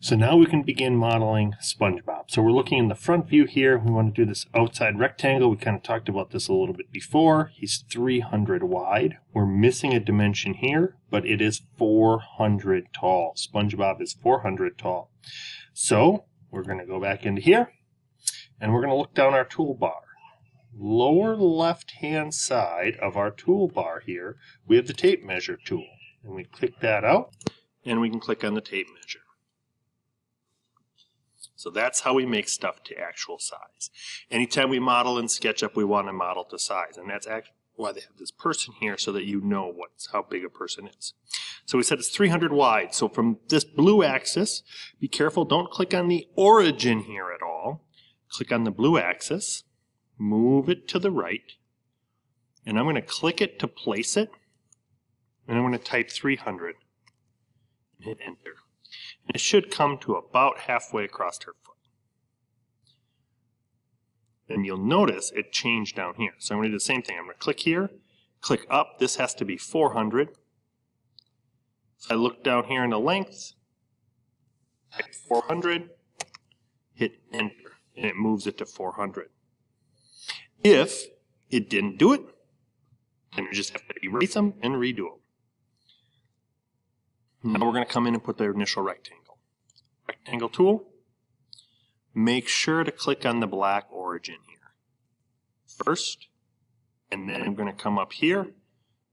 So now we can begin modeling SpongeBob. So we're looking in the front view here. We want to do this outside rectangle. We kind of talked about this a little bit before. He's 300 wide. We're missing a dimension here, but it is 400 tall. SpongeBob is 400 tall. So we're going to go back into here and we're going to look down our toolbar. Lower left hand side of our toolbar here, we have the tape measure tool. And we click that out and we can click on the tape measure. So that's how we make stuff to actual size. Anytime we model in SketchUp, we want to model to size. And that's why they have this person here so that you know what's how big a person is. So we said it's 300 wide. So from this blue axis, be careful, don't click on the origin here at all. Click on the blue axis, move it to the right, and I'm going to click it to place it, and I'm going to type 300 and hit enter. It should come to about halfway across her foot. And you'll notice it changed down here. So I'm going to do the same thing. I'm going to click here, click up. This has to be 400. So I look down here in the length, type 400, hit enter, and it moves it to 400. If it didn't do it, then you just have to erase them and redo them. Now we're going to come in and put the initial rectangle. Rectangle tool. Make sure to click on the black origin here first, and then I'm going to come up here,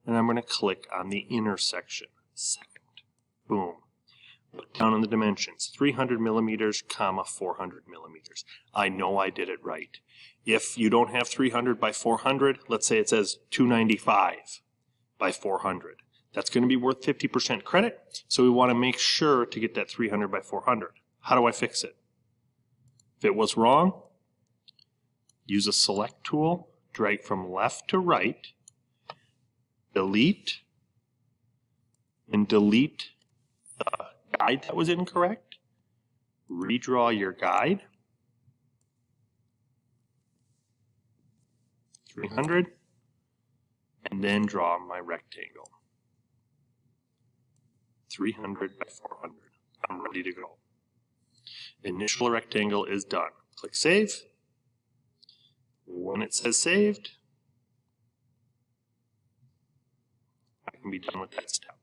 and I'm going to click on the intersection second. Boom. Look down on the dimensions, 300 millimeters, comma 400 millimeters. I know I did it right. If you don't have 300 by 400, let's say it says 295 by 400. That's going to be worth 50% credit, so we want to make sure to get that 300 by 400. How do I fix it? If it was wrong, use a select tool, drag from left to right, delete, and delete the guide that was incorrect, redraw your guide, 300, and then draw my rectangle. 300 by 400. I'm ready to go. Initial rectangle is done. Click Save. When it says saved, I can be done with that step.